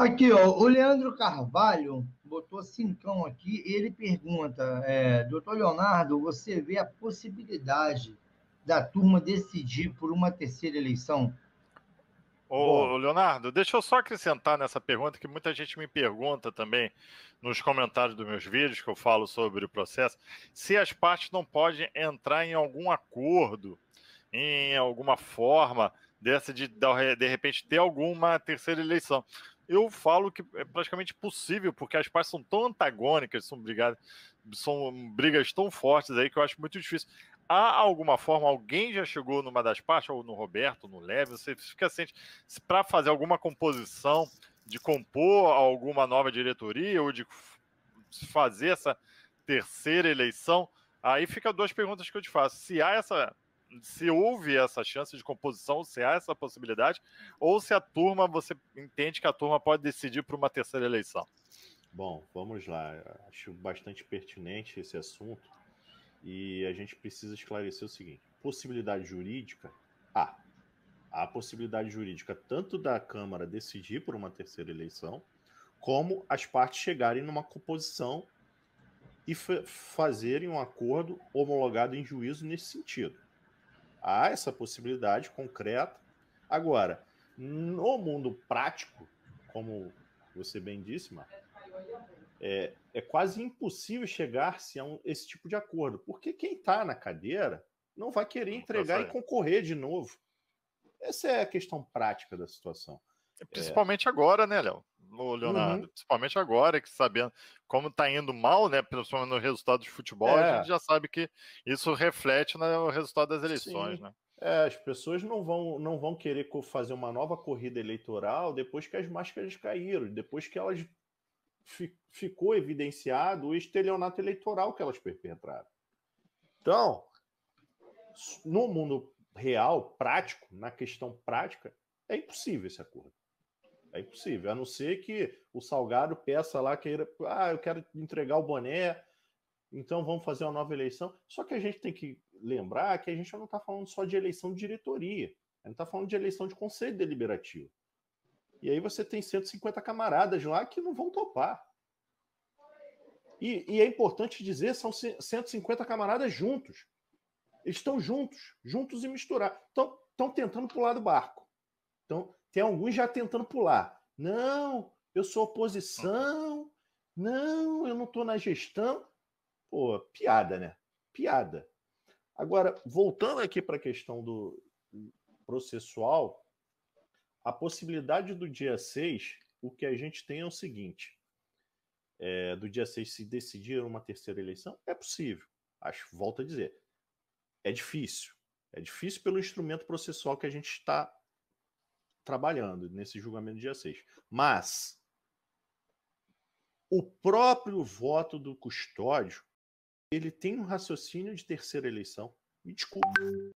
Aqui, ó, o Leandro Carvalho botou cincão aqui ele pergunta, é, doutor Leonardo, você vê a possibilidade da turma decidir por uma terceira eleição? Ô, Leonardo, deixa eu só acrescentar nessa pergunta que muita gente me pergunta também nos comentários dos meus vídeos que eu falo sobre o processo, se as partes não podem entrar em algum acordo, em alguma forma dessa de de repente ter alguma terceira eleição eu falo que é praticamente possível, porque as partes são tão antagônicas, são brigadas, são brigas tão fortes aí que eu acho muito difícil. Há alguma forma, alguém já chegou numa das partes, ou no Roberto, no Leve, você fica sente para fazer alguma composição, de compor alguma nova diretoria, ou de fazer essa terceira eleição, aí fica duas perguntas que eu te faço. Se há essa se houve essa chance de composição, se há essa possibilidade, ou se a turma, você entende que a turma pode decidir por uma terceira eleição. Bom, vamos lá. Acho bastante pertinente esse assunto e a gente precisa esclarecer o seguinte: possibilidade jurídica, há. Há possibilidade jurídica tanto da Câmara decidir por uma terceira eleição, como as partes chegarem numa composição e fazerem um acordo homologado em juízo nesse sentido. Há essa possibilidade concreta. Agora, no mundo prático, como você bem disse, Marco, é, é quase impossível chegar-se a um, esse tipo de acordo, porque quem está na cadeira não vai querer entregar e concorrer de novo. Essa é a questão prática da situação. Principalmente é... agora, né, Léo? Leonardo, uhum. principalmente agora, que sabendo como está indo mal, né? Principalmente no resultado de futebol, é. a gente já sabe que isso reflete no resultado das eleições, Sim. né? É, as pessoas não vão, não vão querer fazer uma nova corrida eleitoral depois que as máscaras caíram, depois que elas fi, ficou evidenciado o estelionato eleitoral que elas perpetraram. Então, no mundo real, prático, na questão prática, é impossível esse acordo. É impossível, a não ser que o Salgado peça lá, queira, ah, eu quero entregar o boné, então vamos fazer uma nova eleição. Só que a gente tem que lembrar que a gente não está falando só de eleição de diretoria, a gente está falando de eleição de conselho deliberativo. E aí você tem 150 camaradas lá que não vão topar. E, e é importante dizer, são 150 camaradas juntos. Eles estão juntos, juntos e misturados. Estão tentando pular do barco. Então, tem alguns já tentando pular. Não, eu sou oposição. Não, eu não estou na gestão. Pô, piada, né? Piada. Agora, voltando aqui para a questão do processual, a possibilidade do dia 6, o que a gente tem é o seguinte: é, do dia 6 se decidir uma terceira eleição, é possível. Acho, volto a dizer, é difícil. É difícil pelo instrumento processual que a gente está trabalhando nesse julgamento dia 6. Mas o próprio voto do custódio, ele tem um raciocínio de terceira eleição. Me desculpe.